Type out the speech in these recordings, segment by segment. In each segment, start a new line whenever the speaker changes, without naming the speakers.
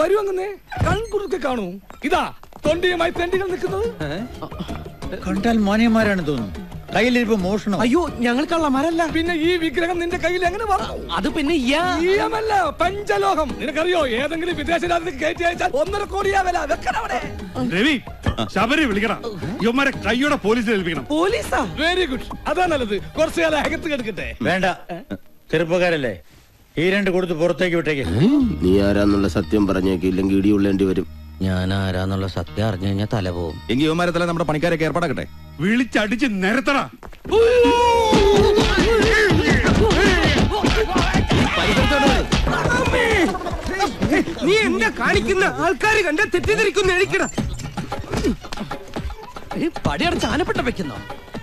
വരൂ അങ്ങനെ. കൺകുറുക്കെ കാണൂ. ഇതാ തൊണ്ടിയുമായി തെണ്ടികൾ നിൽക്കുന്നത്.
കണ്ടാൽ മാന്യന്മാരാണ് തോന്നുന്നു. കയ്യിലിരിപ്പ് മോഷണം.
അയ്യോ ഞങ്ങൾ മരല്ല.
പിന്നെ ഈ വിഗ്രഹം നിന്റെ കയ്യിൽ എങ്ങനെ വന്നു?
അത് പിന്നെ ഇയാ.
ഈയമല്ല പഞ്ചലോഹം. നിനക്കറിയോ ഏതെങ്കിലും വിദേശ രാജ്യത്ത് കയറ്റി അയച്ചാൽ ഒന്നര കോടിയാ വില. വെക്കണം
രവി ശബരി വിളിക്കണം. ഇവന്മാരെ കൈയോടെ പോലീസിൽ ഏൽപ്പിക്കണം.
പോലീസാ?
വെരി ഗുഡ് അതാ നല്ലത്. കുറച്ചു കാലം അകത്ത് കിടക്കട്ടെ.
വേണ്ട. ചെറുപ്പക്കാരല്ലേ? ഈ രണ്ട് കൊടുത്ത് പുറത്തേക്ക് വിട്ടേക്ക്.
നീ ആരാന്നുള്ള സത്യം പറഞ്ഞേക്ക് ഇല്ലെങ്കിൽ ഇടിയുള്ളേണ്ടി വരും.
ഞാൻ ആരാന്നുള്ള സത്യം അറിഞ്ഞു കഴിഞ്ഞാൽ തല പോവും
എങ്കിൽ യുവമാരെ തല നമ്മുടെ പണിക്കാരൊക്കെ ഏർപ്പാടാക്കട്ടെ?
വിളിച്ചടിച്ച് നിരത്തണ
നീ എന്നെ കാണിക്കുന്ന ആൾക്കാർ കണ്ട തെറ്റിദ്ധരിക്കുന്ന എഴുക്കട പടിയടച്ച് ആനപ്പെട്ട വെക്കുന്നോ?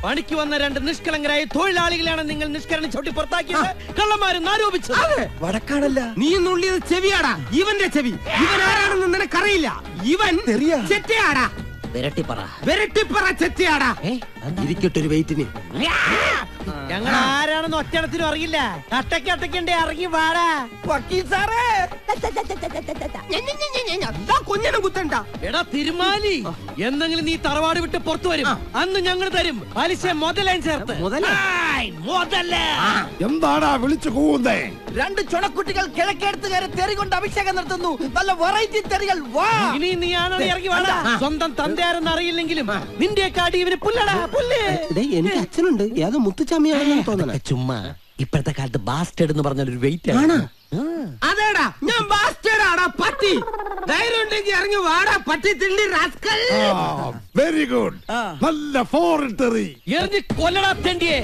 പണിക്ക് വന്ന രണ്ട് നിഷ്കളങ്കരായ തൊഴിലാളികളാണ് നിങ്ങൾ നിഷ്കരണം ചവിട്ടി പുറത്താക്കിയത്. കള്ളന്മാരെന്ന് ആരോപിച്ചത്
വടക്കാണല്ല. നീ നുള്ളിയത് ചെവിയാടാ. ഇവന്റെ ചെവി. ഇവൻ ആരാണെന്ന് നിനക്കറിയില്ല. ഇവൻ ചെറ്റയാടാ.
വിരട്ടിപ്പറ
വെരട്ടിപ്പറ ചെറ്റയാടാ. ഇരിക്കട്ടെ ഒരു വെയിറ്റിന്.
ഞങ്ങൾ ആരാണെന്ന് ഒറ്റത്തിനും അറിയില്ല. അട്ടയ്ക്ക് അട്ടയ്ക്കണ്ടേ ഇറങ്ങി വാടാ.
വക്കീൽ സാറേ. കുഞ്ഞനെ കുത്തണ്ട?
എടാ തിരുമാലി. എന്തെങ്കിലും നീ തറവാട് വിട്ട് പുറത്തു വരും. അന്ന് ഞങ്ങൾ തരും. പലിശ
മുതലേ?
ചേർത്ത്
എന്താടാ വിളിച്ചു കൂവുന്നേ?
രണ്ട് ചുണക്കുട്ടികൾ കിഴക്കെടുത്ത് കയറി തെറി കൊണ്ട് അഭിഷേകം നടത്തുന്നു. നല്ല വെറൈറ്റി തെറികൾ. വാ.
ഇനി നീ ആണോ ഇറങ്ങി വേണ്ട സ്വന്തം തന്തയാരെന്ന് അറിയില്ലെങ്കിലും നിന്റെ കാടി ഇവന് പുല്ലടാ പുല്ല്.
എനിക്ക് അച്ഛനുണ്ട്. ഏതോ മുത്തുച്ചാമിയാണെന്ന് തോന്നണ.
ചുമ്മാ. ഇപ്പോഴത്തെ കാലത്ത് ബാസ്റ്റേഡ് എന്ന് പറഞ്ഞ ഒരു വെയിറ്റ്
അതേടാ ഞാൻ ബാസ്റ്റേഡാടാ പട്ടി. ധൈര്യം ഉണ്ടെങ്കിൽ ഇറങ്ങി വാടാ പട്ടി തിള്ളി റാസ്കൽ
വെരി ഗുഡ് നല്ല ഫോറിൻ തെറി.
എറിഞ്ഞ് കൊല്ലടാ തെണ്ടിയെ.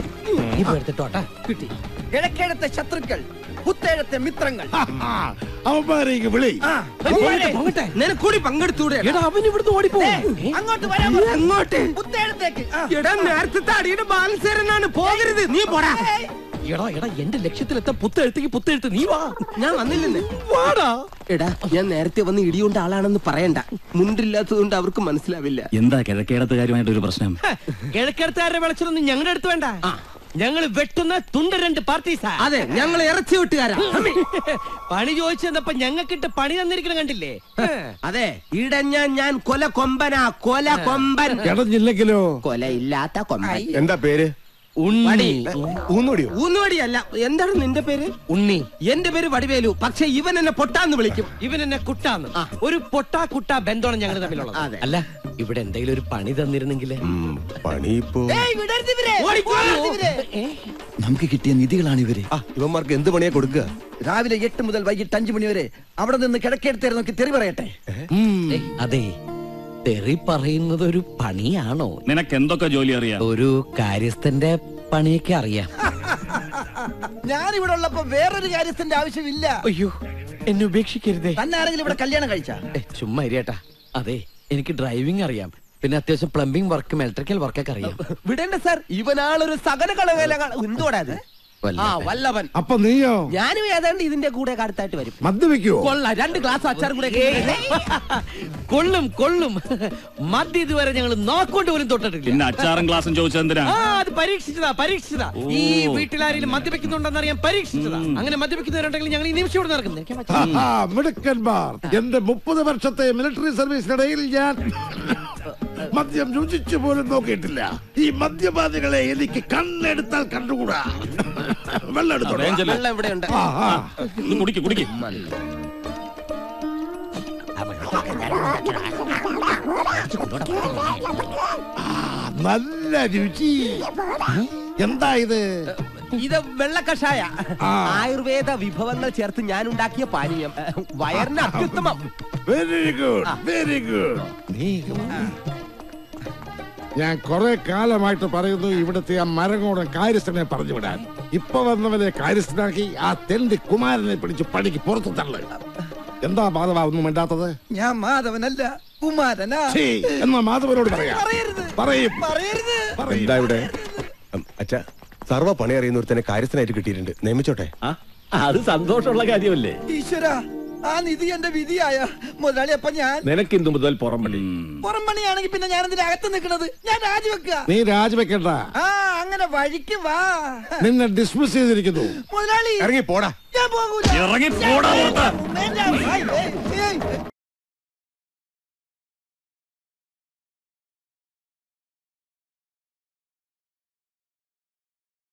ഇപ്പൊ എടുത്തിട്ടോട്ടാ. കിട്ടി.
കിഴക്കേഴത്തെ ശത്രുക്കൾ പുത്തേഴത്തെ മിത്രങ്ങൾ.
വിളി.
പങ്കെടുത്തൂടെ.
എടാ അവൻ ഇവിടുന്ന് ഓടിപ്പോ
അങ്ങോട്ട് വരാൻ അങ്ങോട്ട്. പുത്തേഴത്തേക്ക് എടാ നേരത്തെ അടിയുടെ ബാലൻസേരനാണ് പോകരുത്. നീ പോടാ.
എടാ എടാ എന്റെ ലക്ഷ്യത്തിലെത്താൻ പുത്തെഴുത്തേക്ക് പുത്തെഴുത്ത് നീ വാ.
ഞാൻ വന്നില്ലെന്ന്
വാടാ.
എടാ ഞാൻ നേരത്തെ വന്ന് ഇടിയുണ്ട ആളാണെന്ന് പറയണ്ട. മുണ്ടില്ലാത്തതുകൊണ്ട് അവർക്ക് മനസ്സിലാവില്ല.
എന്താ കിഴക്കേടത്തുകാരുമായിട്ട് ഒരു പ്രശ്നം?
കിഴക്കേടത്തുകാരുടെ വിളിച്ചതൊന്നും ഞങ്ങളുടെ അടുത്ത് വേണ്ട. ഞങ്ങൾ വെട്ടുന്ന തുണ്ട രണ്ട് പാർട്ടീസാ
അതെ ഞങ്ങൾ ഇറച്ചി വെട്ടുകാരാ.
പണി ചോദിച്ചു തന്നപ്പോ ഞങ്ങൾക്കിട്ട് പണി തന്നിരിക്കണം കണ്ടില്ലേ?
അതെ ഇടഞ്ഞ ഞാൻ കൊല കൊമ്പനാ കൊല കൊമ്പൻ.
ഇടഞ്ഞില്ലെങ്കിലോ
കൊല ഇല്ലാത്ത കൊമ്പൻ.
എന്താ പേര്?
ഉണ്ണി.
ഊന്നുടിയോ?
ഊന്നുവടിയല്ല എന്താണ് നിന്റെ പേര്?
ഉണ്ണി.
എന്റെ പേര് വടിവേലു. പക്ഷെ ഇവൻ എന്നെ പൊട്ടാന്ന് വിളിക്കും.
ഇവൻ എന്നെ കുട്ടാന്ന്. ഒരു പൊട്ടാ കുട്ടാ ബന്ധമാണ് ഞങ്ങൾ തമ്മിലുള്ളത്. അല്ല ഇവിടെ എന്തെങ്കിലും ഒരു പണി തന്നിരുന്നെങ്കിൽ
പണി
ഓടിക്കോ, ഇവരെ.
നമുക്ക് കിട്ടിയ നിധികളാണ് ഇവർ.
ഇവന്മാർക്ക് എന്ത് പണിയാ കൊടുക്കുക? രാവിലെ എട്ട് മുതൽ വൈകിട്ട് അഞ്ചു മണി വരെ അവിടെ നിന്ന് കിടക്കെടുത്തേരെ നോക്കി തെറി പറയട്ടെ.
അതെ. തെറി പറയുന്നത് ഒരു പണിയാണോ?
നിനക്ക് എന്തൊക്കെ ജോലി അറിയാം?
ഒരു കാര്യസ്ഥന്റെ പണിയൊക്കെ അറിയാം.
ഞാൻ ഇവിടെ ഉള്ളപ്പോ വേറൊരു കാര്യത്തിന്റെ ആവശ്യമില്ല.
അയ്യോ എന്നെ ഉപേക്ഷിക്കരുതേ.
തന്നെ ആരെങ്കിലും ഇവിടെ കല്യാണം കഴിച്ച?
ഏ, ചുമ്മാ ഇരിയേട്ടാ. അതെ എനിക്ക് ഡ്രൈവിംഗ് അറിയാം. പിന്നെ അത്യാവശ്യം പ്ലംബിംഗ് വർക്കും ഇലക്ട്രിക്കൽ വർക്കൊക്കെ അറിയാം.
വിടേണ്ട സാർ ഇവനാളൊരു സകല കളവേല എന്തോടാ അത് ആ വല്ലവൻ.
അപ്പൊ നീയോ?
ഞാനും ഏതാണ്ട് ഇതിന്റെ കൂടെ അടുത്തായിട്ട് വരും.
മദ്യപിക്കോ
കൊള്ള രണ്ട് ഗ്ലാസ് അച്ചാർ കൂടെ
കൊള്ളും കൊള്ളും. മദ്യ ഇതുവരെ ഞങ്ങൾ നോക്കൊണ്ട് പോലും തൊട്ടിട്ടില്ല.
പിന്നെ അച്ചാറും ഗ്ലാസും ചോദിച്ചെന്തിനാ
ആ അത് പരീക്ഷിച്ചതാ പരീക്ഷിച്ചതാ. ഈ വീട്ടിലാരെങ്കിലും മദ്യപിക്കുന്നുണ്ടെന്ന് അറിയാൻ പരീക്ഷിച്ചതാ. അങ്ങനെ മദ്യപിക്കുന്നവരുണ്ടെങ്കിൽ ഞങ്ങൾ ഈ നിമിഷം ഇവിടെ നടക്കുന്നത്
മിടുക്കന്മാർ എന്റെ മുപ്പത് വർഷത്തെ മിലിറ്ററി സർവീസിനിടയിൽ ഞാൻ മദ്യം രുചിച്ചു പോലും നോക്കിയിട്ടില്ല. ഈ മദ്യപാതികളെ എനിക്ക് കണ്ണെടുത്താൽ കണ്ടുകൂടാ. വെള്ളം എടുത്തോളൂ.
വെള്ളം ഇവിടെ ഉണ്ട്
കുടിക്ക് കുടിക്ക്.
നല്ല രുചി. എന്താ ഇത്?
ഇത് വെള്ള കഷായ ആയുർവേദ വിഭവങ്ങൾ ചേർത്ത് ഞാൻ ഉണ്ടാക്കിയ പാനീയം. വയറിന് അത്യുത്തമം.
വെരി ഗുഡ് വെരി ഗുഡ് ഞാൻ കുറെ കാലമായിട്ട് പറയുന്നു ഇവിടുത്തെ ആ മരങ്ങോടൻ കാര്യസ്ഥനെ പറഞ്ഞു വിടാൻ ഇപ്പൊ വന്നവനെ കാര്യസ്ഥനാക്കി ആ തെണ്ടി കുമാരനെ പിടിച്ച് പണിക്ക് പുറത്തു തള്ളു എന്താ മാധവ ഒന്നും വേണ്ടാത്തത്
ഞാൻ മാധവനല്ല കുമാരനാ.
എന്നാ മാധവനോട് പറയാം. പറയും.
എന്താ ഇവിടെ? അച്ഛാ സർവ പണി അറിയുന്ന തന്നെ കാര്യസ്ഥനായിട്ട് കിട്ടിയിട്ടുണ്ട്. നിയമിച്ചോട്ടെ?
അത് സന്തോഷമുള്ള കാര്യമല്ലേ?
ഈശ്വര ആ നിധി എന്റെ വിധിയായ മുതലാളി അപ്പൊ ഞാൻ.
നിനക്ക് ഇന്ന് മുതൽ പുറംപണി?
പുറം പണിയാണെങ്കിൽ പിന്നെ ഞാൻ എന്തിനാ അകത്ത് നിൽക്കുന്നത്? ഞാൻ രാജിവെക്കുക.
നീ രാജിവെക്കണ്ട.
ആ അങ്ങനെ വഴിക്ക് വാ.
നിന്നെ ഡിസ്മിസ് ചെയ്തിരിക്കുന്നു.
മുതലാളി
ഇറങ്ങി പോടാ
ഞാൻ പോകൂല.
ഇറങ്ങി പോടാ